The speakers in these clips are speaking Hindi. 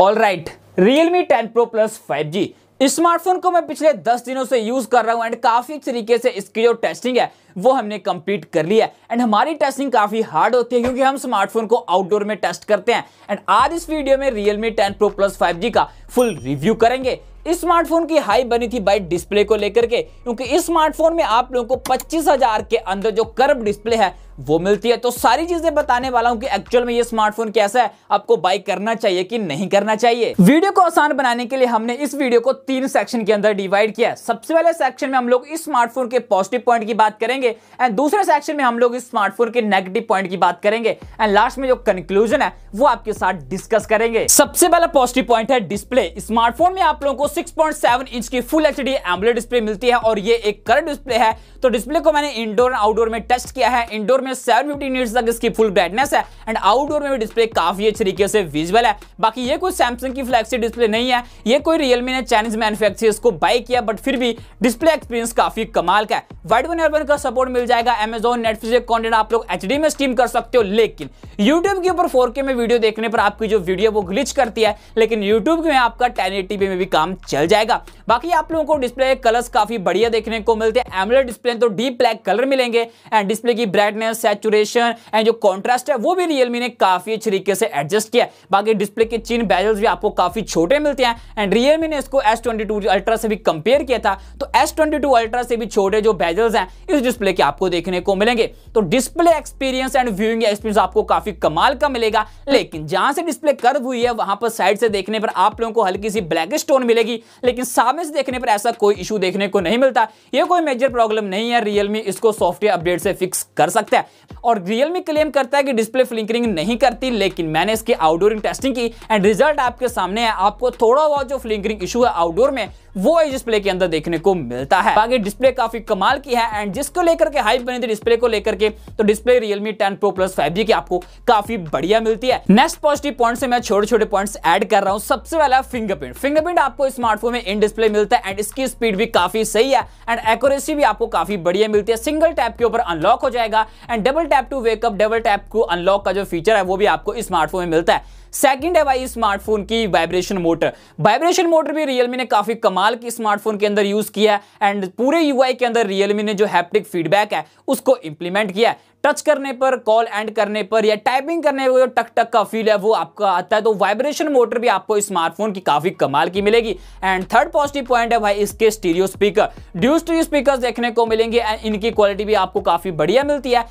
All right Realme ten Pro Plus five G smartphone को मैं पिछले 10 दिनों से यूज़ कर रहा हूँ एंड काफ़ी तरीके से इसकी जो टेस्टिंग है, वो हमने कंप्लीट कर लिया है। एंड हमारी टेस्टिंग काफ़ी हार्ड होती है क्योंकि हम स्मार्टफ़ोन को आउटडोर में टेस्ट करते हैं। एंड आज इस वीडियो में टेन प्रो प्लस फाइव का फुल रिव्यू करेंगे। इस स्मार्टफ़ोन की हाई बनी थी बाई डिस्प्ले को लेकर के, क्योंकि इस स्मार्टफ़ोन में आप लोगों को पच्चीस के अंदर जो कर्व डिस्प्ले है, वो मिलती है। तो सारी चीज़ें बताने वाला हूँ कि एक्चुअल में ये स्मार्टफ़ोन कैसा है, आपको बाई करना चाहिए कि नहीं करना चाहिए। वीडियो को आसान बनाने के लिए हमने इस वीडियो को तीन सेक्शन के अंदर डिवाइड किया सबसे पहले सेक्शन में हम लोग इस स्मार्टफ़ोन के पॉजिटिव पॉइंट की बात करेंगे एंड दूसरे सेक्शन में हम लोग इस स्मार्टफ़ोन के नेगेटिव पॉइंट की बात करेंगे एंड लास्ट में जो कंक्लूजन है, वो आपके साथ डिस्कस करेंगे। सबसे पहला पॉजिटिव पॉइंट है डिस्प्ले स्मार्टफ़ोन में आप लोगों को सिक्स इंच की फुल एच डी डिस्प्ले मिलती है और ये एक कलर डिस्प्ले है। तो डिस्प्ले को मैंने इंडोर आउटडोर में टेस्ट किया है। इंडोर में सेवन फिफ्टी नीट्स तक इसकी फुल ब्राइटनेस है एंड आउटडोर में भी डिस्प्ले काफ़ी अच्छे तरीके से विजुअल है। बाकी ये कोई सैमसंग की फ्लैगशिप डिस्प्ले नहीं है। ये कोई रियलमी ने चाइनीज़ मैन्युफैक्चर इसको बाई किया बट फिर भी डिस्प्ले एक्सपीरियंस काफ़ी कमाल का है। वाइड वन अर्बन का सपोर्ट मिल जाएगा। अमेजोन नेटफ्लिक्स कॉन्टेंट आप लोग एचडी में स्ट्रीम कर सकते हो। लेकिन यूट्यूब के ऊपर फोर में वीडियो देखने पर आपकी जो वीडियो वो ग्लिच करती है। लेकिन यूट्यूब में आपका टेन में भी काम चल जाएगा। बाकी आप लोगों को डिस्प्ले कलर्स काफ़ी बढ़िया देखने को मिलते हैं। एमलेट डिस्प्ले तो डीप ब्लैक कलर मिलेंगे एंड डिस्प्ले की ब्राइटनेस सैचुरेशन एंड जो कॉन्ट्रास्ट है, वो भी रियलमी ने काफ़ी अच्छे तरीके से एडजस्ट किया बाकी डिस्प्ले के चिन बैजल्स भी आपको काफ़ी छोटे मिलते हैं एंड रियलमी ने इसको एस अल्ट्रा से भी कंपेयर किया था। तो एस अल्ट्रा से भी छोटे जो बैजल्स हैं, इस डिस्प्ले के आपको देखने को मिलेंगे। तो display experience and viewing experience आपको काफ़ी कमाल का मिलेगा। लेकिन जहाँ से डिस्प्ले कर्व हुई है, वहाँ पर साइड से देखने पर आप लोगों को हल्की सी ब्लैक स्टोन मिलेगी। लेकिन सामने से देखने पर ऐसा कोई इशू देखने को नहीं मिलता। ये कोई मेजर प्रॉब्लम नहीं है। रियलमी इसको सॉफ्टवेयर अपडेट से फिक्स कर सकता है। और रियलमी क्लेम करता है कि डिस्प्ले फ्लिंकरिंग नहीं करती, लेकिन मैंने इसकी आउटडोर टेस्टिंग की एंड रिज़ल्ट आपके सामने है। आपको थोड़ा बहुत जो फ्लिंकरिंग इशू है आउटडोर में, वो इस डिस्प्ले के अंदर देखने को मिलता है। बाकी डिस्प्ले काफ़ी कमाल की है एंड जिसको लेकर के हाइप बनी थी डिस्प्ले को लेकर के तो display Realme ten Pro Plus five की आपको काफ़ी बढ़िया मिलती है। नेक्स्ट पॉजिटिव पॉइंट से मैं छोटे छोटे पॉइंट्स ऐड कर रहा हूँ। सबसे पहला फिंगरप्रिंट फिंगरप्रिंट आपको स्मार्टफ़ोन में इन डिस्प्ले मिलता है एंड इसकी स्पीड भी काफ़ी सही है एंड एक्यूरेसी भी आपको काफ़ी बढ़िया मिलती है। सिंगल टैप के ऊपर अनलॉक हो जाएगा and double tap to wake up double tap to unlock का जो फीचर है, वो भी आपको स्मार्टफ़ोन में मिलता है। सेकंड है भाई स्मार्टफ़ोन की वाइब्रेशन मोटर वाइब्रेशन मोटर भी रियलमी ने काफ़ी कमाल की स्मार्टफ़ोन के अंदर यूज़ किया है एंड पूरे यूआई के अंदर रियलमी ने जो हैप्टिक फीडबैक है, उसको इंप्लीमेंट किया टच करने पर कॉल एंड करने पर या टाइपिंग करने पर जो टक टक का फील है, वो आपका आता है। तो वाइब्रेशन मोटर भी आपको स्मार्टफ़ोन की काफ़ी कमाल की मिलेगी। एंड थर्ड पॉजिटिव पॉइंट है भाई, इसके stereo speaker dual stereo speaker देखने को मिलेंगे एंड इनकी क्वालिटी भी आपको काफ़ी बढ़िया मिलती है।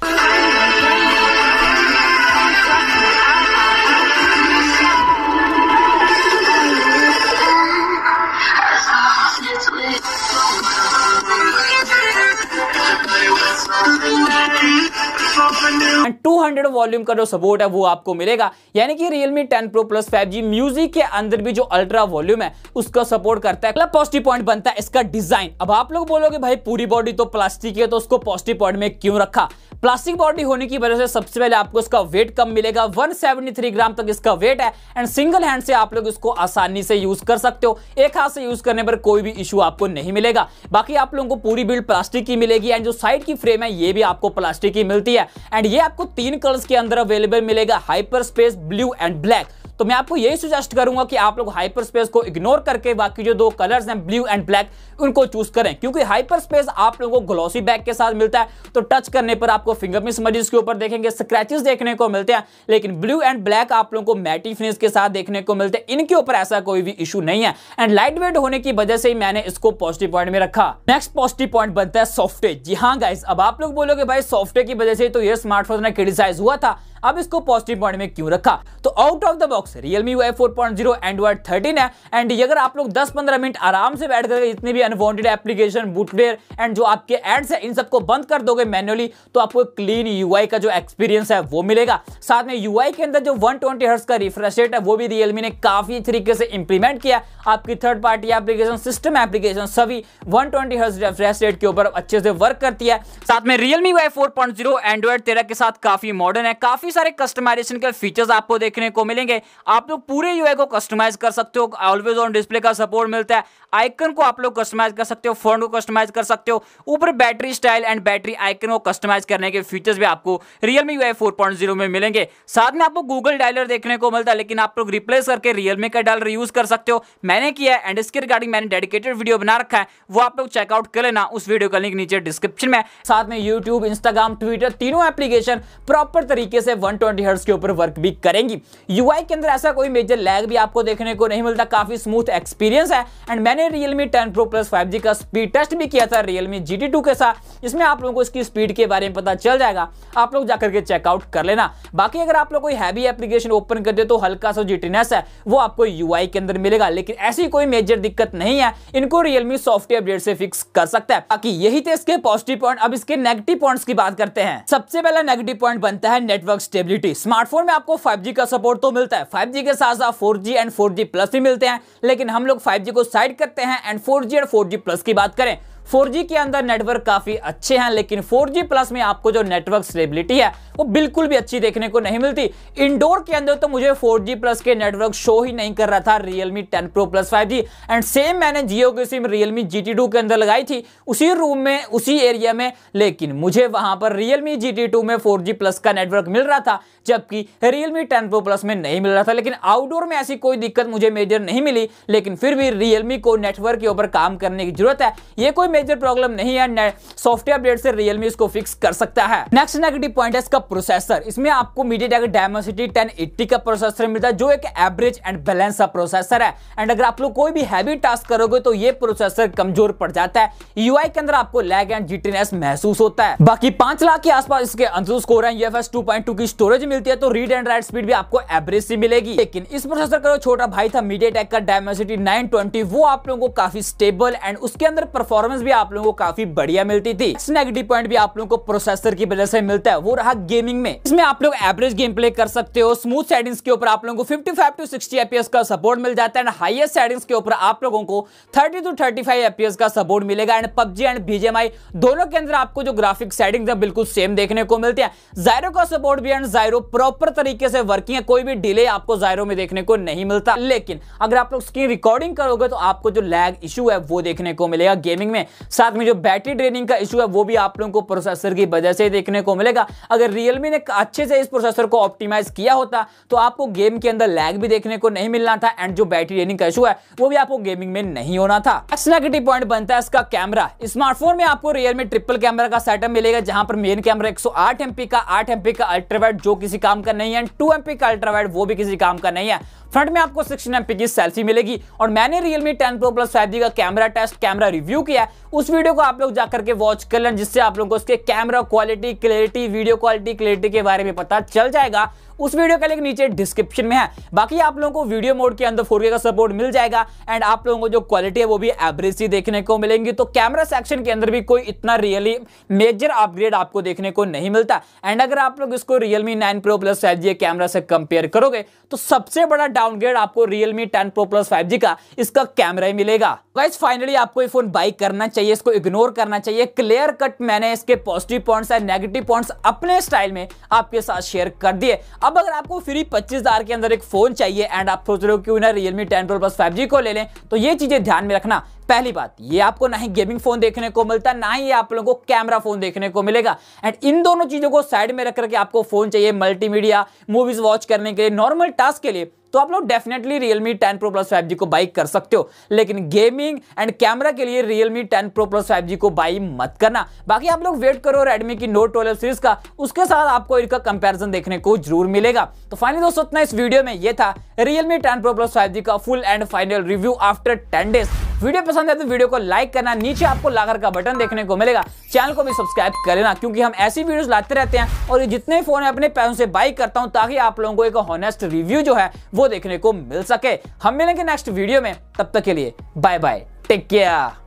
टू हंड्रेड वॉल्यूम का जो सपोर्ट है, वो आपको मिलेगा। यानी कि Realme 10 Pro Plus 5G music के अंदर भी जो अल्ट्रा वॉल्यूम है, उसका सपोर्ट करता है। पॉजिटिव पॉइंट बनता है इसका डिज़ाइन अब आप लोग बोलोगे, भाई पूरी बॉडी तो प्लास्टिक है तो उसको पॉजिटिव पॉइंट में क्यों रखा? प्लास्टिक बॉडी होने की वजह से सबसे पहले आपको इसका वेट कम मिलेगा। 173 ग्राम तक इसका वेट है एंड सिंगल हैंड से आप लोग इसको आसानी से यूज़ कर सकते हो। एक हाथ से यूज़ करने पर कोई भी इशू आपको नहीं मिलेगा। बाकी आप लोगों को पूरी बिल्ड प्लास्टिक की मिलेगी एंड जो साइड की फ्रेम है, ये भी आपको प्लास्टिक की मिलती है। एंड ये आपको तीन कलर्स के अंदर अवेलेबल मिलेगा। Hyper space blue and black तो मैं आपको यही सुजेस्ट करूँगा कि आप लोग हाइपर स्पेस को इग्नोर करके बाकी जो दो कलर्स हैं ब्लू एंड ब्लैक उनको चूज़ करें। क्योंकि हाइपर स्पेस आप लोगों को ग्लॉसी बैक के साथ मिलता है तो टच करने पर आपको फिंगरप्रिंट स्मजेस के ऊपर देखेंगे स्क्रैचेस देखने को मिलते हैं, लेकिन ब्लू एंड ब्लैक आप लोगों को मैटी फिनिश के साथ देखने को मिलते हैं। इनके ऊपर ऐसा कोई भी इशू नहीं है। एंड लाइट वेट होने की वजह से ही मैंने इसको पॉजिटिव पॉइंट में रखा। नेक्स्ट पॉजिटिव पॉइंट बनता है सॉफ्टवेयर जी हाँ गाइस अब आप लोग बोलोगे, भाई सॉफ्टवेयर की वजह से तो ये स्मार्टफ़ोन क्रिटिसाइज हुआ था। अब इसको पॉजिटिव पॉइंट में क्यों रखा? तो out of the box Realme UI four point zero Android thirteen है। एंड अगर आप लोग 10-15 मिनट आराम से बैठ कर इतनी भी अनवांटेड एप्लीकेशन बुटवेयर एंड जो आपके एड्स है, इन सबको बंद कर दोगे मैनुअली तो आपको क्लीन यूआई का जो एक्सपीरियंस है, वो मिलेगा। साथ में यूआई के अंदर जो 120 ट्वेंटी का रिफ्रेश रेट है, वो भी रियलमी ने काफ़ी तरीके से इंप्लीमेंट किया आपकी third party application system application सभी 120 ट्वेंटी रिफ्रेश रेट के ऊपर अच्छे से वर्क करती है। साथ में Realme UI four point zero Android तेरह के साथ काफ़ी मॉडर्न है, काफ़ी सारे कस्टमाइजेशन के फीचर्स आपको देखने को मिलेंगे। आप लोग पूरे यूआई को कस्टमाइज कर सकते हो ऑलवेज ऑन डिस्प्ले का सपोर्ट मिलता है। आइकन को आप लोग कस्टमाइज कर सकते हो फ़ोन को कस्टमाइज कर सकते हो। ऊपर battery style and battery icon को कस्टमाइज करने के फीचर्स भी आपको रियलमी यू आई में मिलेंगे। साथ में आपको गूगल डायलर देखने को मिलता है, लेकिन आप लोग रिप्लेस करके रियलमी का डायलर यूज़ कर सकते हो। मैंने किया एंड इसके रिगार्डिंग मैंने डेडिकेटेड वीडियो बना रखा है, वो आप लोग चेकआउट कर लेना। उस वीडियो का लिंक नीचे डिस्क्रिप्शन में साथ में यूट्यूब इंस्टाग्राम ट्विटर तीनों एप्लीकेशन प्रॉपर तरीके से वन ट्वेंटी के ऊपर वर्क भी करेंगी। यूआई के अंदर ऐसा कोई मेजर लैग भी आपको देखने को नहीं मिलता। काफ़ी स्मूथ एक्सपीरियंस है। एंड मैंने Realme ten Pro Plus five का स्पीड टेस्ट भी किया था रियलमी जी के साथ। इसमें आप लोगों को इसकी स्पीड के बारे में पता चल जाएगा। आप लोग जाकर के चेकआउट कर लेना। बाकी अगर आप लोग कोई हैवी एप्लीकेशन ओपन कर दे तो हल्का सा जीटीनेस है, वो आपको यूआई के अंदर मिलेगा। लेकिन ऐसी कोई मेजर दिक्कत नहीं है। इनको रियलमी सॉफ्टवेयर अपडेट से फिक्स कर सकता है। बाकी यही थे इसके पॉजिटिव पॉइंट अब इसके नेगेटिव पॉइंट्स की बात करते हैं। सबसे पहला नेगेटिव पॉइंट बनता है नेटवर्क स्टेबिलिटी स्मार्टफ़ोन में आपको 5G का सपोर्ट तो मिलता है। 5G के साथ साथ 4G एंड 4G प्लस भी मिलते हैं। लेकिन हम लोग 5G को साइड करते हैं and 4G and 4G plus की बात करें। 4G के अंदर नेटवर्क काफ़ी अच्छे हैं, लेकिन 4G प्लस में आपको जो नेटवर्क स्टेबिलिटी है, वो बिल्कुल भी अच्छी देखने को नहीं मिलती। इंडोर के अंदर तो मुझे 4G प्लस के नेटवर्क शो ही नहीं कर रहा था, Realme 10 Pro Plus 5G and same मैंने जियो की सिम Realme GT2 के अंदर लगाई थी, उसी रूम में, उसी एरिया में, लेकिन मुझे वहाँ पर Realme GT2 में 4G प्लस का नेटवर्क मिल रहा था, जबकि Realme 10 Pro प्लस में नहीं मिल रहा था। लेकिन आउटडोर में ऐसी कोई दिक्कत मुझे मेजर नहीं मिली, लेकिन फिर भी Realme को नेटवर्क के ऊपर काम करने की ज़रूरत है। ये कोई मेजर प्रॉब्लम नहीं है सॉफ्टवेयर अपडेट से Realme इसको फिक्स कर सकता है। नेक्स्ट नेगेटिव पॉइंट है इसका प्रोसेसर इसमें आपको MediaTek Dimensity 1080 का प्रोसेसर मिलता है, जो एक एवरेज एंड बैलेंस का प्रोसेसर है। एंड अगर आप लोग कोई भी हैवी टास्क करोगे तो ये प्रोसेसर कमज़ोर पड़ जाता है। यूआई के अंदर आपको लैग एंड जीटीनेस महसूस होता है। बाकी पाँच लाख के आसपास इसके अंशु स्कोर है। यूएफएस 2.2 की स्टोरेज मिलती है तो रीड एंड राइट स्पीड भी आपको एवरेज सी मिलेगी। लेकिन इस प्रोसेसर का जो छोटा भाई था मीडिया का डायमेसिटी 920 वो आप लोगों को काफ़ी स्टेबल एंड उसके अंदर परफॉर्मेंस भी आप लोगों को काफ़ी बढ़िया मिलती थी। नेगेटिव पॉइंट भी आप लोगों को प्रोसेसर की वजह से मिलता है। वो रहा गेमिंग में। इसमें आप लोग एवरेज गेम प्ले कर सकते हो। स्मूथ सेटिंग्स के ऊपर आप लोगों को 55 टू 60 एपीएस का सपोर्ट मिल जाता है। एंड हाईएस्ट सेटिंग्स के ऊपर आप लोगों को 30 टू 35 एपीएस का सपोर्ट मिलेगा। एंड पबजी एंड बीजेएमआई दोनों के अंदर आपको जो ग्राफिक सेटिंग्स है, बिल्कुल सेम देखने को मिलते हैं। जायरो का सपोर्ट भी एंड जायरो प्रॉपर तरीके से वर्किंग है कोई भी डिले आपको जायरो में देखने को नहीं मिलता। लेकिन अगर आप लोग स्क्रीन रिकॉर्डिंग करोगे तो आपको जो लैग इशू है, वो देखने को मिलेगा गेमिंग में। साथ में जो बैटरी ड्रेनिंग का इशू है, वो भी आप लोगों को प्रोसेसर की वजह से देखने को मिलेगा। अगर रियलमी ने अच्छे से इस प्रोसेसर को ऑप्टिमाइज किया होता तो आपको गेम के अंदर लैग भी देखने को नहीं मिलना था एंड जो बैटरी ड्रेनिंग का इशू है, वो भी आपको गेमिंग में नहीं होना था। नेगेटिव पॉइंट बनता है इसका कैमरा स्मार्टफ़ोन में आपको रियलमी ट्रिपल कैमरा का सेटअप मिलेगा, जहाँ पर मेन कैमरा 108 एमपी का 8 एमपी का अल्ट्रावाइड जो किसी काम का नहीं है 2 एमपी का अल्ट्रावाइड वो भी किसी काम का नहीं है। फ्रंट में आपको 16 एमपी की सेल्फी मिलेगी, और मैंने Realme 10 Pro Plus 5G का कैमरा टेस्ट कैमरा रिव्यू किया उस वीडियो को आप लोग जाकर के वॉच कर लें, जिससे आप लोगों को उसके camera quality clarity video quality clarity के बारे में पता चल जाएगा। उस वीडियो का लिंक नीचे डिस्क्रिप्शन में है। बाकी आप लोगों को वीडियो मोड के अंदर 4K का सपोर्ट मिल जाएगा एंड आप लोगों को जो क्वालिटी है, वो भी एवरेज ही देखने को मिलेंगी। तो कैमरा सेक्शन के अंदर भी कोई इतना रियली मेजर अपग्रेड आपको देखने को नहीं मिलता। एंड अगर आप लोग इसको Realme 9 Pro Plus 5G camera से कंपेयर करोगे तो सबसे बड़ा डाउनग्रेड आपको Realme 10 Pro Plus 5G का इसका कैमरा ही मिलेगा। फाइनली आपको ये फ़ोन बाई करना चाहिए, इसको इग्नोर करना चाहिए। क्लियर कट मैंने इसके positive points and negative points अपने स्टाइल में आपके साथ शेयर कर दिए। अब अगर आपको फ्री पच्चीस के अंदर एक फ़ोन चाहिए एंड आप सोच रहे हो क्यों ना Realme ten Pro Plus five को ले लें तो ये चीज़ें ध्यान में रखना। पहली बात, ये आपको ना ही गेमिंग फ़ोन देखने को मिलता, ना ही आप लोगों को कैमरा फ़ोन देखने को मिलेगा। एंड इन दोनों चीज़ों को साइड में रख करके आपको फ़ोन चाहिए मल्टीमीडिया मूवीज़ वॉच करने के लिए नॉर्मल टास्क के लिए तो आप लोग definitely Realme 10 Pro Plus 5G को बाई कर सकते हो। लेकिन गेमिंग एंड कैमरा के लिए Realme 10 Pro Plus 5G को बाई मत करना। बाकी आप लोग वेट करो Redmi की Note 12 सीरीज़ का, उसके साथ आपको इनका कंपैरिजन देखने को ज़रूर मिलेगा। तो फाइनली दोस्तों, इतना इस वीडियो में, ये था Realme 10 Pro Plus 5G का full and final review after 10 days video पसंद है तो वीडियो को लाइक करना, नीचे आपको लागर का बटन देखने को मिलेगा। चैनल को भी सब्सक्राइब कर लेना, क्योंकि हम ऐसी वीडियोस लाते रहते हैं और जितने फ़ोन है, अपने पैसों से बाई करता हूँ ताकि आप लोगों को एक हॉनेस्ट रिव्यू जो है, वो देखने को मिल सके। हम मिलेंगे नेक्स्ट वीडियो में, तब तक के लिए बाय बाय टेक केयर